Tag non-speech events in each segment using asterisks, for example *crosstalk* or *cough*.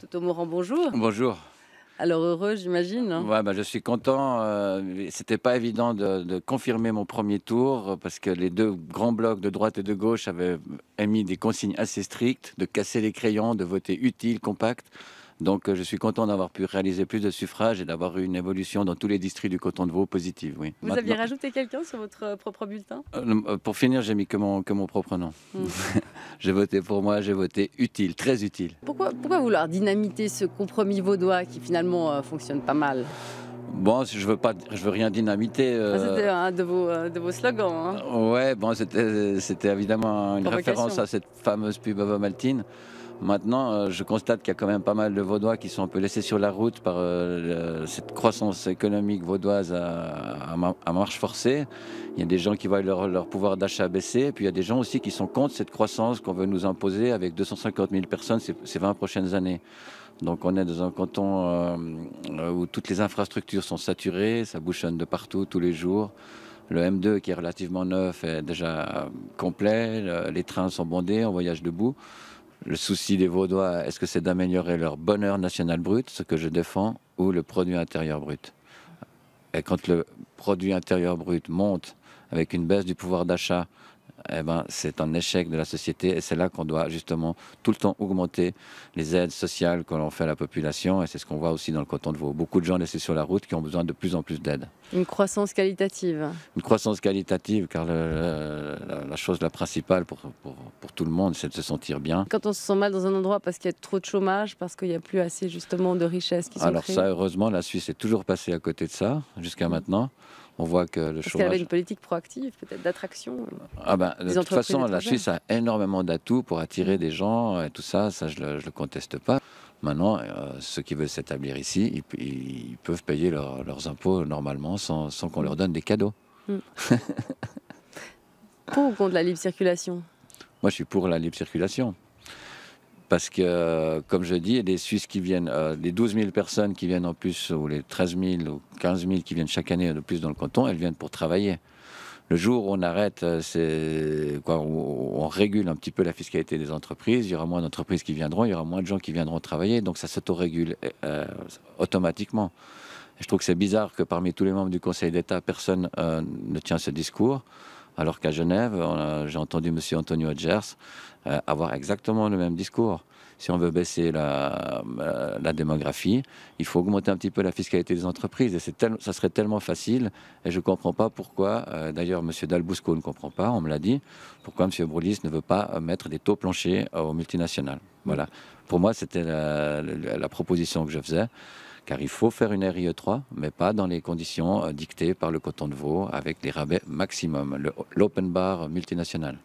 Toto Morand, bonjour. Bonjour. Alors heureux, j'imagine. hein Ouais, bah, je suis content. Euh, C'était pas évident de, de confirmer mon premier tour euh, parce que les deux grands blocs de droite et de gauche avaient émis des consignes assez strictes de casser les crayons, de voter utile, compact. Donc euh, je suis content d'avoir pu réaliser plus de suffrages et d'avoir eu une évolution dans tous les districts du canton de Vaud positive. Oui. Vous Maintenant- aviez rajouté quelqu'un sur votre euh, propre bulletin? Euh, pour finir, j'ai mis que mon, que mon propre nom. Mm. *laughs* j'ai voté pour moi, j'ai voté utile, très utile. pourquoi, pourquoi vouloir dynamiter ce compromis vaudois qui finalement euh, fonctionne pas mal? Bon, je veux pas, je veux rien dynamiter. Ah, euh, C'était un de vos, de vos slogans. hein. Ouais, bon, c'était c'était évidemment une Provocation. référence à cette fameuse pub Maltine. Maintenant, euh, je constate qu'il y a quand même pas mal de Vaudois qui sont un peu laissés sur la route par euh, cette croissance économique vaudoise à, à ma- à marche forcée. Il y a des gens qui voient leur, pouvoir d'achat baisser, et puis il y a des gens aussi qui sont contre cette croissance qu'on veut nous imposer avec 250 000 personnes ces, ces 20 prochaines années. Donc on est dans un canton euh, où toutes les infrastructures sont saturées, ça bouchonne de partout tous les jours. Le M2 qui est relativement neuf est déjà complet, le- les trains sont bondés, on voyage debout. Le souci des Vaudois, est-ce que c'est d'améliorer leur bonheur national brut, ce que je défends, ou le produit intérieur brut? Et quand le produit intérieur brut monte avec une baisse du pouvoir d'achat, eh ben, c'est un échec de la société et c'est là qu'on doit justement tout le temps augmenter les aides sociales que l'on fait à la population et c'est ce qu'on voit aussi dans le canton de Vaud. Beaucoup de gens laissés sur la route qui ont besoin de plus en plus d'aide Une croissance qualitative. une croissance qualitative, car le- la, la chose la principale pour, pour, pour tout le monde, c'est de se sentir bien. Quand on se sent mal dans un endroit parce qu'il y a trop de chômage, parce qu'il n'y a plus assez justement de richesses qui sont Alors créées. ça, heureusement, la Suisse est toujours passée à côté de ça, jusqu'à maintenant. On voit que le parce chômage... une politique proactive, peut-être d'attraction. Ah ben, de toute façon, la. Suisse a énormément d'atouts pour attirer des gens et tout ça, ça je ne le, je le conteste pas. Maintenant, euh, ceux qui veulent s'établir ici, ils, pe- ils peuvent payer leur- leurs impôts normalement sans, sans qu'on leur donne des cadeaux. *laughs* Pour ou contre la libre circulation? Moi, je suis pour la libre circulation. Parce que, euh, comme je dis, les Suisses qui viennent, euh, les 12 000 personnes qui viennent en plus, ou les 13 000 ou 15 000 qui viennent chaque année de plus dans le canton, elles viennent pour travailler. Le jour où on arrête, euh, où on régule un petit peu la fiscalité des entreprises, il y aura moins d'entreprises qui viendront, il y aura moins de gens qui viendront travailler, donc ça s'autorégule euh, automatiquement. Je trouve que c'est bizarre que parmi tous les membres du Conseil d'État, personne ne tient ce discours, alors qu'à Genève, j'ai entendu M. Antonio Gers euh, avoir exactement le même discours. Si on veut baisser la, euh, la démographie, il faut augmenter un petit peu la fiscalité des entreprises. Et tel- ça serait tellement facile. Et je ne comprends pas pourquoi, euh, d'ailleurs, M. Dalbousco ne comprend pas, on me l'a dit, pourquoi M. Broulis ne veut pas euh, mettre des taux planchers aux multinationales. Voilà. Pour moi, c'était la proposition que je faisais. Car il faut faire une RIE 3, mais pas dans les conditions euh, dictées par le canton de Vaud, avec les rabais maximum, l'open bar multinational.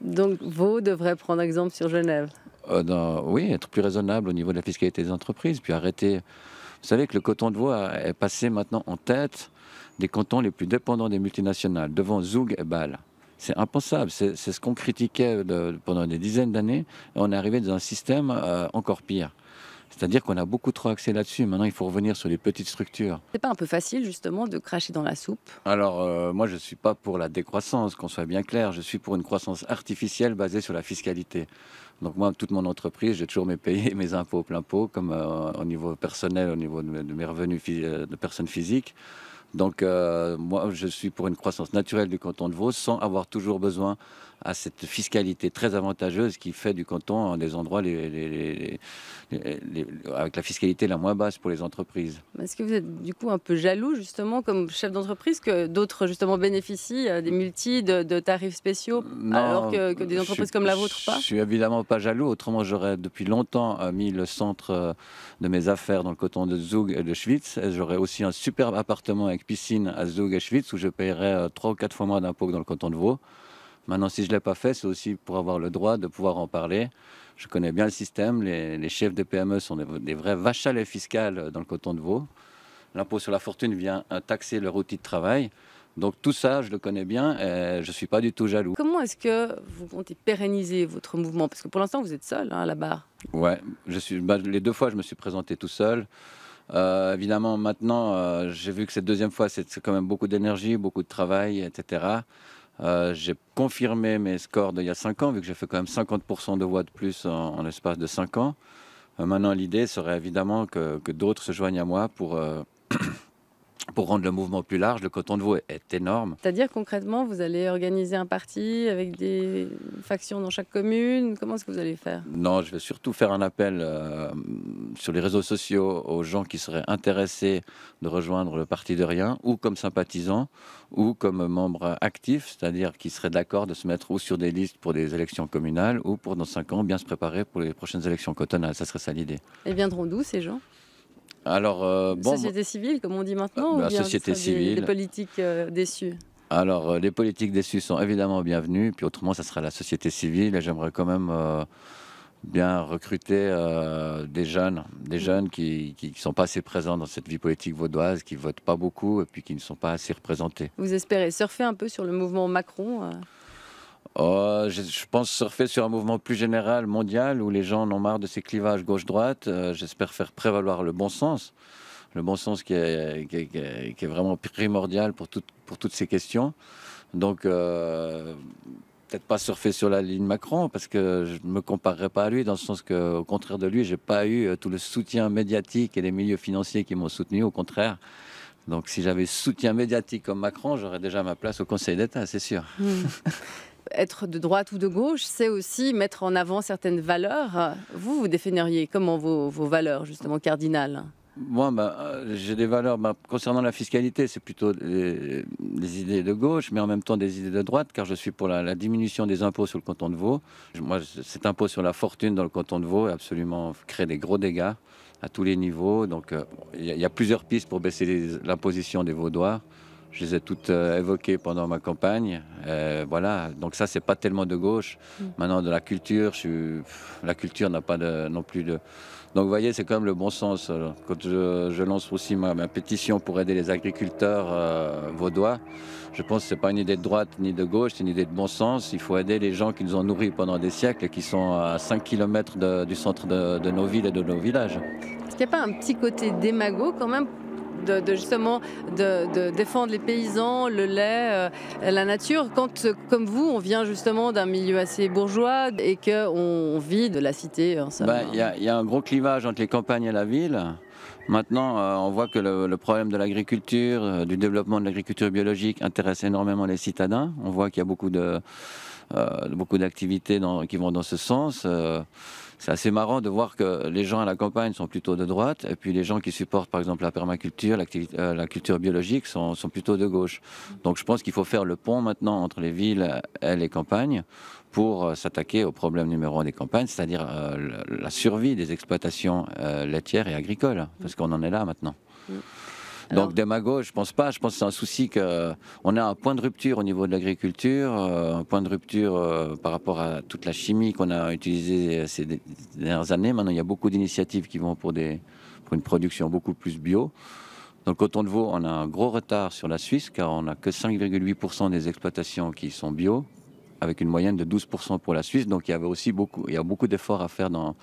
Donc Vaud devrait prendre exemple sur Genève. Euh, dans- oui, être plus raisonnable au niveau de la fiscalité des entreprises, puis arrêter. Vous savez que le canton de a- est passé maintenant en tête des cantons les plus dépendants des multinationales, devant Zoug et Bâle. C'est impensable, c'est c'est ce qu'on critiquait de- pendant des dizaines d'années, et on est arrivé dans un système euh, encore pire. C'est-à-dire qu'on a beaucoup trop axé là-dessus. Maintenant, il faut revenir sur les petites structures. C'est pas un peu facile justement de cracher dans la soupe? Alors, euh, moi, je ne suis pas pour la décroissance, qu'on soit bien clair. Je suis pour une croissance artificielle basée sur la fiscalité. Donc, moi, toute mon entreprise, j'ai toujours mes payé *laughs* mes impôts au plein pot, comme euh, au niveau personnel, au niveau de mes, revenus euh, de personnes physiques. Donc, euh, moi, je suis pour une croissance naturelle du canton de Vaud sans avoir toujours besoin à cette fiscalité très avantageuse qui fait du canton un des endroits les- les- les- les- les- avec la fiscalité la moins basse pour les entreprises. Est-ce que vous êtes du coup un peu jaloux justement comme chef d'entreprise que d'autres justement bénéficient euh, des multis de, de tarifs spéciaux Non, alors que, que des entreprises suis- comme la vôtre pas? Je suis évidemment pas jaloux, autrement j'aurais depuis longtemps euh, mis le centre euh, de mes affaires dans le canton de Zug et de Schwytz. Et j'aurais aussi un superbe appartement avec piscine à Zug et Schwytz où je paierais euh, trois ou quatre fois moins d'impôts que dans le canton de Vaud. Maintenant, si je ne l'ai pas fait, c'est aussi pour avoir le droit de pouvoir en parler. Je connais bien le système. Les, les chefs de PME sont des, des vrais vaches à lait fiscales euh, dans le canton de Vaud. L'impôt sur la fortune vient euh, taxer leur outil de travail. Donc tout ça, je le connais bien et je ne suis pas du tout jaloux. Comment est-ce que vous comptez pérenniser votre mouvement? Parce que pour l'instant vous êtes seul hein, à la barre. Ouais, je suis, bah, les deux fois, je me suis présenté tout seul. Euh, évidemment, maintenant, euh, j'ai vu que cette deuxième fois, c'est quand même beaucoup d'énergie, beaucoup de travail, etc. Euh, j'ai confirmé mes scores d'il y a 5 ans, vu que j'ai fait quand même 50% de voix de plus en, en l'espace de 5 ans. maintenant, l'idée serait évidemment que, d'autres se joignent à moi pour *clears throat* pour rendre le mouvement plus large, le coton de veau est énorme. C'est-à-dire concrètement, vous allez organiser un parti avec des factions dans chaque commune? Comment est-ce que vous allez faire? Non, je vais surtout faire un appel euh, sur les réseaux sociaux aux gens qui seraient intéressés de rejoindre le parti de rien, ou comme sympathisants, ou comme membres actifs, c'est-à-dire qui seraient d'accord de se mettre ou sur des listes pour des élections communales, ou pour dans cinq ans bien se préparer pour les prochaines élections cotonales. Ça serait ça l'idée. Et viendront d'où ces gens? Alors, euh, société civile, comme on dit maintenant, la société civile. Des, politiques euh, déçus. Alors, euh, les politiques déçus sont évidemment bienvenus, puis autrement, ça sera la société civile. Et j'aimerais quand même bien recruter des jeunes, des jeunes qui ne sont pas assez présents dans cette vie politique vaudoise, qui votent pas beaucoup et puis qui ne sont pas assez représentés. Vous espérez surfer un peu sur le mouvement Macron Oh, je, pense surfer sur un mouvement plus général, mondial, où les gens en ont marre de ces clivages gauche-droite. Euh, j'espère faire prévaloir le bon sens, le bon sens qui est, qui est, vraiment primordial pour, pour toutes ces questions. Donc, euh, peut-être pas surfer sur la ligne Macron, parce que je ne me comparerai pas à lui, dans le sens qu'au contraire de lui, j'ai pas eu euh, tout le soutien médiatique et les milieux financiers qui m'ont soutenu, au contraire. Donc, si j'avais soutien médiatique comme Macron, j'aurais déjà ma place au Conseil d'État, c'est sûr. Hmm. *laughs* être de droite ou de gauche, c'est aussi mettre en avant certaines valeurs. Vous, vous définiriez comment vos, valeurs, justement, cardinales? Moi, bah, j'ai des valeurs bah, concernant la fiscalité, c'est plutôt des, idées de gauche, mais en même temps des idées de droite, car je suis pour la, diminution des impôts sur le canton de Vaud. Moi, cet impôt sur la fortune dans le canton de Vaud absolument crée des gros dégâts à tous les niveaux. Donc, euh, il y, a plusieurs pistes pour baisser l'imposition des Vaudois. Je les ai toutes euh, évoquées pendant ma campagne. Euh, voilà, donc ça, c'est pas tellement de gauche. Mm. Maintenant, de la culture, je la culture n'a pas de, non plus de. Donc, vous voyez, c'est quand même le bon sens. Quand je, lance aussi ma, pétition pour aider les agriculteurs euh, vaudois, je pense que ce n'est pas une idée de droite ni de gauche, c'est une idée de bon sens. Il faut aider les gens qui nous ont nourris pendant des siècles et qui sont à 5 km du centre de, de, nos villes et de nos villages. Est-ce qu'il n'y a pas un petit côté démago quand même de, justement de, défendre les paysans, le lait, euh, la nature. Quand, comme vous, on vient justement d'un milieu assez bourgeois et qu'on vit de la cité. Hein, ben, il y, a un gros clivage entre les campagnes et la ville. Maintenant, euh, on voit que le, problème de l'agriculture, euh, du développement de l'agriculture biologique intéresse énormément les citadins. On voit qu'il y a beaucoup de, beaucoup d'activités qui vont dans ce sens c'est assez marrant de voir que les gens à la campagne sont plutôt de droite, et puis les gens qui supportent par exemple la permaculture, euh, la culture biologique sont, plutôt de gauche. Donc je pense qu'il faut faire le pont maintenant entre les villes et les campagnes pour euh, s'attaquer au problème numéro un des campagnes, c'est-à-dire euh, la survie des exploitations laitières et agricoles, parce qu'on en est là maintenant. Donc démago, je pense pas. Je pense que c'est un souci qu'on a un point de rupture au niveau de l'agriculture, euh, un point de rupture euh, par rapport à toute la chimie qu'on a utilisée ces dernières années. Maintenant, il y a beaucoup d'initiatives qui vont pour une production beaucoup plus bio. Dans le coton de veau, on a un gros retard sur la Suisse car on n'a que 5,8% des exploitations qui sont bio, avec une moyenne de 12% pour la Suisse. Donc il y avait aussi beaucoup, il y a beaucoup d'efforts à faire dans,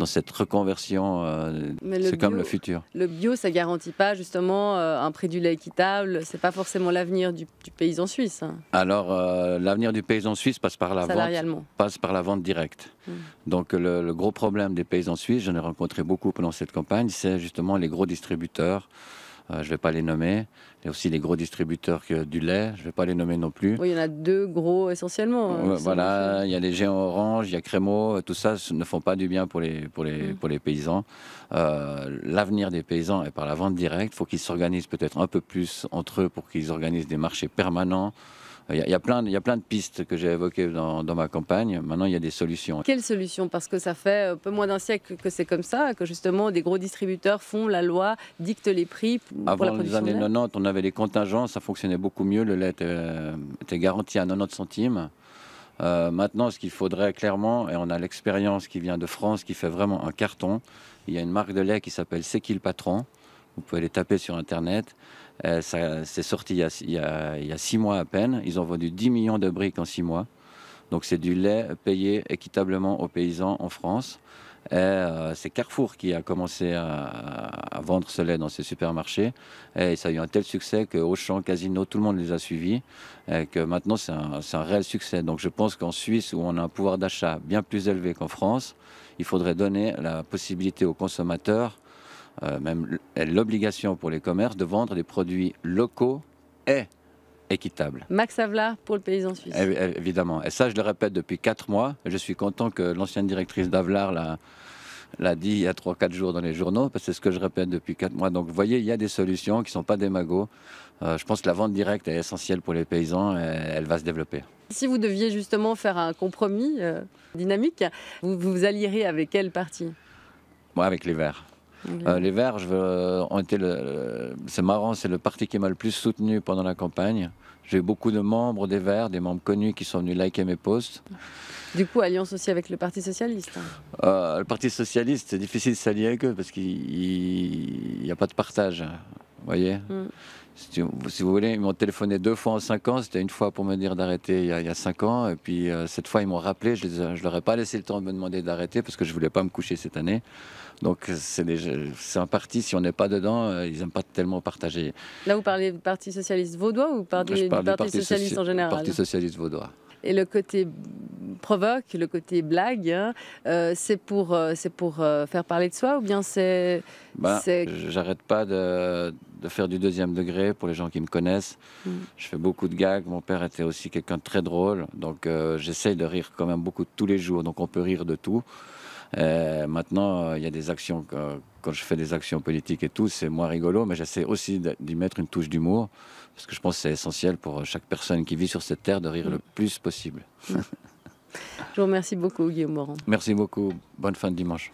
dans cette reconversion. Euh, c'est comme le futur. Le bio, ça garantit pas justement euh, un prix du lait équitable. C'est pas forcément l'avenir du, paysan suisse. Hein. Alors, euh, l'avenir du paysan suisse passe par la vente, passe par la vente directe. Hmm. Donc, le, gros problème des paysans suisses, j'en ai rencontré beaucoup pendant cette campagne, c'est justement les gros distributeurs. Je ne vais pas les nommer, il y a aussi les gros distributeurs du lait, je ne vais pas les nommer non plus. Oui, il y en a deux gros essentiellement. Hein, voilà, il y a les géants orange, il y a Crémeau, tout ça ne font pas du bien pour les, pour les, mm. pour les paysans. Euh, l'avenir des paysans est par la vente directe. Il faut qu'ils s'organisent peut-être un peu plus entre eux pour qu'ils organisent des marchés permanents. Il y, a, plein, il y a plein de pistes que j'ai évoquées dans, ma campagne. Maintenant, il y a des solutions. Quelles solutions? Parce que ça fait un peu moins d'un siècle que c'est comme ça, que justement des gros distributeurs font la loi, dictent les prix pour Avant la production les années 90, on avait des contingents, ça fonctionnait beaucoup mieux. Le lait était, garanti à 90 centimes. Euh, maintenant, ce qu'il faudrait clairement, et on a l'expérience qui vient de France qui fait vraiment un carton, il y a une marque de lait qui s'appelle C'est qui le patron Vous pouvez les taper sur Internet. Euh, c'est sorti il y, a, six mois à peine. Ils ont vendu 10 millions de briques en six mois. Donc c'est du lait payé équitablement aux paysans en France. euh, c'est Carrefour qui a commencé à, vendre ce lait dans ses supermarchés. Et ça a eu un tel succès que Auchan, Casino, tout le monde les a suivis. Et que maintenant, c'est un, réel succès. Donc je pense qu'en Suisse, où on a un pouvoir d'achat bien plus élevé qu'en France, il faudrait donner la possibilité aux consommateurs, même l'obligation pour les commerces, de vendre des produits locaux et équitable. Max Avlar pour le paysan suisse. Évidemment. Et ça, je le répète depuis quatre mois. Je suis content que l'ancienne directrice d'Avlar l'a dit il y a 3-4 jours dans les journaux, parce que c'est ce que je répète depuis 4 mois. Donc vous voyez, il y a des solutions qui ne sont pas des magots. Euh, je pense que la vente directe est essentielle pour les paysans et elle va se développer. Si vous deviez justement faire un compromis euh, dynamique, vous vous allierez avec quel parti Moi, avec les Verts. Euh, les Verts, ont été c'est marrant, c'est le parti qui m'a le plus soutenu pendant la campagne. J'ai eu beaucoup de membres des Verts, des membres connus qui sont venus liker mes posts. Du coup, alliance aussi avec le Parti Socialiste hein. euh, Le Parti Socialiste, c'est difficile de s'allier avec eux parce qu'il n'y a pas de partage. Vous voyez mm. si, vous voulez, ils m'ont téléphoné deux fois en cinq ans. C'était une fois pour me dire d'arrêter il, y a cinq ans. Et puis euh, cette fois, ils m'ont rappelé. Je ne leur ai pas laissé le temps de me demander d'arrêter parce que je ne voulais pas me coucher cette année. Donc c'est un parti, si on n'est pas dedans, euh, ils n'aiment pas tellement partager. Là, vous parlez du Parti Socialiste Vaudois ou parlez du Parti, Socialiste en général Parti Socialiste Vaudois. Et le côté provoque, le côté blague, hein, euh, c'est pour, euh, c'est pour faire parler de soi ou bien c'est... Ben, j'arrête pas de, de, faire du deuxième degré pour les gens qui me connaissent. Hmm. Je fais beaucoup de gags. Mon père était aussi quelqu'un de très drôle. Donc j'essaye de rire quand même beaucoup tous les jours. Donc on peut rire de tout. Euh, maintenant, euh, il y a des actions, quand je fais des actions politiques et tout, c'est moins rigolo, mais j'essaie aussi d'y mettre une touche d'humour, parce que je pense que c'est essentiel pour chaque personne qui vit sur cette terre de rire le plus possible. *laughs* Je vous remercie beaucoup, Guillaume Morand. Merci beaucoup. Bonne fin de dimanche.